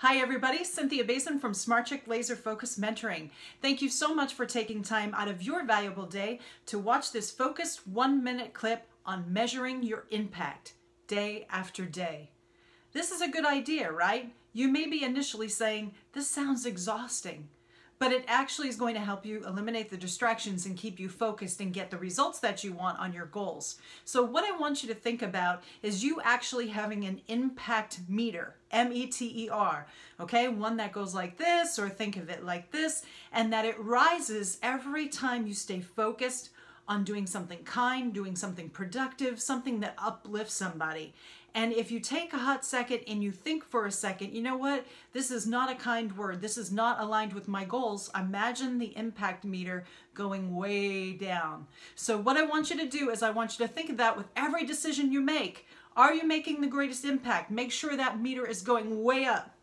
Hi everybody, Cynthia Bazin from SmartChic Laser Focus Mentoring. Thank you so much for taking time out of your valuable day to watch this focused one minute clip on measuring your impact day after day. This is a good idea, right? You may be initially saying, this sounds exhausting but it actually is going to help you eliminate the distractions and keep you focused and get the results that you want on your goals. So what I want you to think about is you actually having an impact meter, M-E-T-E-R, okay? One that goes like this or think of it like this and that it rises every time you stay focused on doing something kind, doing something productive, something that uplifts somebody. And if you take a hot second and you think for a second, you know what? This is not a kind word. This is not aligned with my goals. Imagine the impact meter going way down. So what I want you to do is I want you to think of that with every decision you make. Are you making the greatest impact? Make sure that meter is going way up.